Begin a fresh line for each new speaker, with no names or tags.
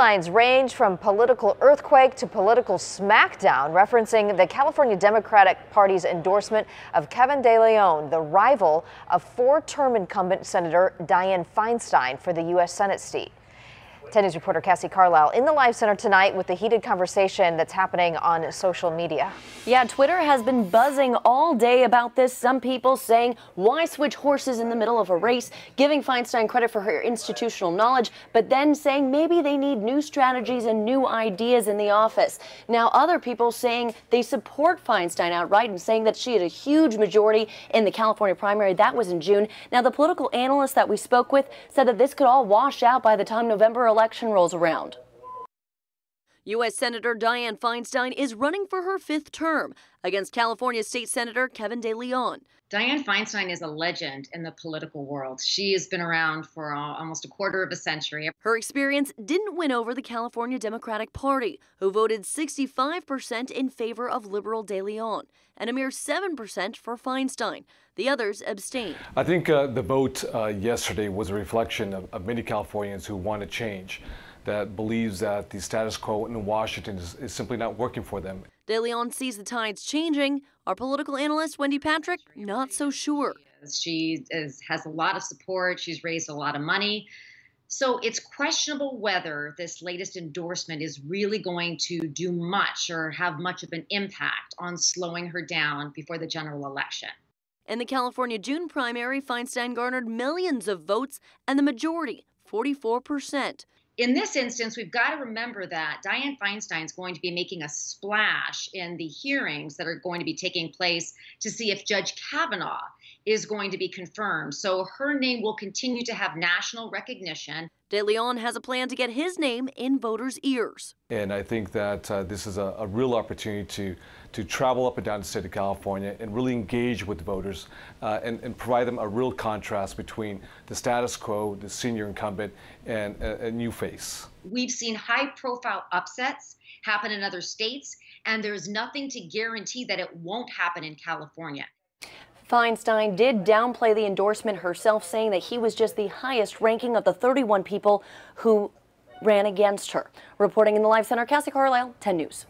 Headlines range from political earthquake to political smackdown, referencing the California Democratic Party's endorsement of Kevin De Leon, the rival of four term incumbent Senator Dianne Feinstein for the U.S. Senate seat. 10 News reporter Cassie Carlisle in the live center tonight with the heated conversation that's happening on social media.
Yeah, Twitter has been buzzing all day about this. Some people saying, why switch horses in the middle of a race, giving Feinstein credit for her institutional knowledge, but then saying maybe they need new strategies and new ideas in the office. Now, other people saying they support Feinstein outright and saying that she had a huge majority in the California primary. That was in June. Now, the political analyst that we spoke with said that this could all wash out by the time November election election rolls around.
U.S. Senator Dianne Feinstein is running for her fifth term against California State Senator Kevin De Leon.
Dianne Feinstein is a legend in the political world. She has been around for almost a quarter of a century.
Her experience didn't win over the California Democratic Party, who voted 65% in favor of liberal De Leon and a mere 7% for Feinstein. The others abstained.
I think uh, the vote uh, yesterday was a reflection of, of many Californians who want to change that believes that the status quo in Washington is, is simply not working for them.
De Leon sees the tides changing. Our political analyst, Wendy Patrick, not so sure.
She is, has a lot of support. She's raised a lot of money. So it's questionable whether this latest endorsement is really going to do much or have much of an impact on slowing her down before the general election.
In the California June primary, Feinstein garnered millions of votes and the majority, 44%
in this instance, we've got to remember that Dianne Feinstein is going to be making a splash in the hearings that are going to be taking place to see if Judge Kavanaugh is going to be confirmed. So her name will continue to have national recognition.
De Leon has a plan to get his name in voters' ears.
And I think that uh, this is a, a, real opportunity to, to travel up and down the state of California and really engage with voters uh, and, and, provide them a real contrast between the status quo, the senior incumbent, and a, a new face.
We've seen high profile upsets happen in other states, and there's nothing to guarantee that it won't happen in California.
Feinstein did downplay the endorsement herself, saying that he was just the highest ranking of the 31 people who ran against her. Reporting in the Live Center, Cassie Carlisle, 10 News.